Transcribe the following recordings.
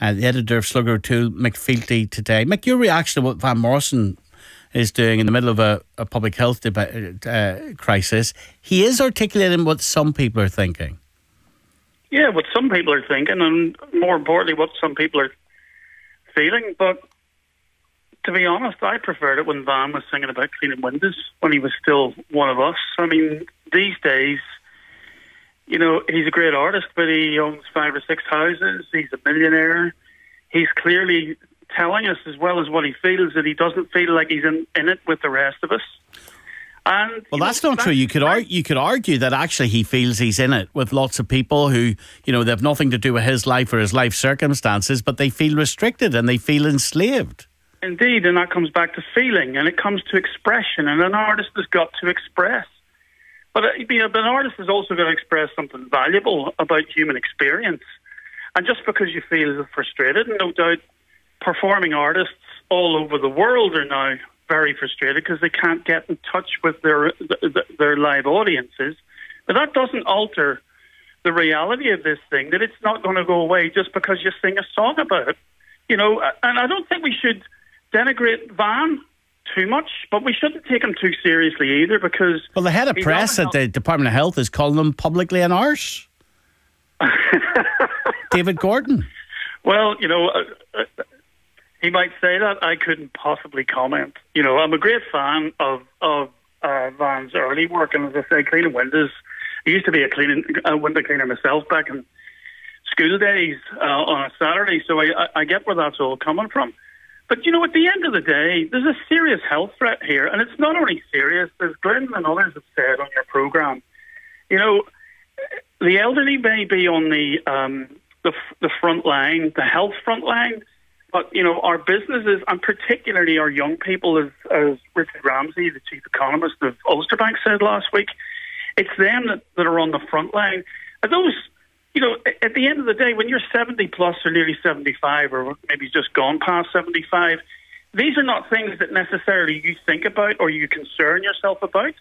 uh, the editor of Slugger O'Toole, Mick Fealty, today. Mick, your reaction to what Van Morrison is doing in the middle of a, a public health deba- uh, crisis, he is articulating what some people are thinking. Yeah, what some people are thinking, and more importantly, what some people are feeling. But to be honest, I preferred it when Van was singing about cleaning windows when he was still one of us. I mean, these days, you know, he's a great artist, but he owns five or six houses. He's a millionaire. He's clearly telling us, as well as what he feels, that he doesn't feel like he's in, in it with the rest of us. And well, that's know, not true. You could ar- you could argue that actually he feels he's in it with lots of people who you know they have nothing to do with his life or his life circumstances, but they feel restricted and they feel enslaved. Indeed, and that comes back to feeling, and it comes to expression, and an artist has got to express. But, uh, you know, an artist has also going to express something valuable about human experience. And just because you feel frustrated, and no doubt performing artists all over the world are now very frustrated because they can't get in touch with their their live audiences. But that doesn't alter the reality of this thing that it's not going to go away just because you sing a song about it. You know, and I don't think we should denigrate Van too much, but we shouldn't take him too seriously either because. Well, the head of press at the Department of Health is calling him publicly an arse. David Gordon. Well, you know, uh, uh, he might say that. I couldn't possibly comment. You know, I'm a great fan of of uh, Van's early work, and as I say, cleaning windows. I used to be a cleaning a window cleaner myself back in school days uh, on a Saturday, so I, I get where that's all coming from. But you know, at the end of the day, there's a serious health threat here, and it's not only serious. As Glenn and others have said on your program, you know, the elderly may be on the um, the, the front line, the health front line, but you know, our businesses and particularly our young people, as, as Richard Ramsey, the chief economist of Ulster Bank, said last week, it's them that, that are on the front line. And those you know, at the end of the day, when you're 70 plus or nearly 75, or maybe just gone past 75, these are not things that necessarily you think about or you concern yourself about.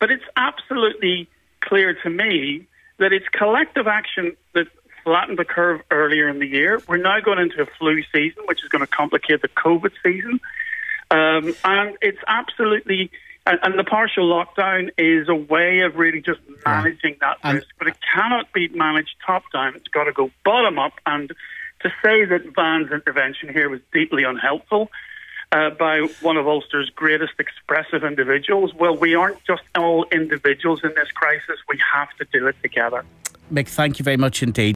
But it's absolutely clear to me that it's collective action that flattened the curve earlier in the year. We're now going into a flu season, which is going to complicate the COVID season. Um, and it's absolutely and, and, the partial lockdown is a way of really just managing that and risk, but it cannot be managed top down. It's got to go bottom up. And to say that Van's intervention here was deeply unhelpful uh, by one of Ulster's greatest expressive individuals, well, we aren't just all individuals in this crisis. We have to do it together. Mick, thank you very much indeed.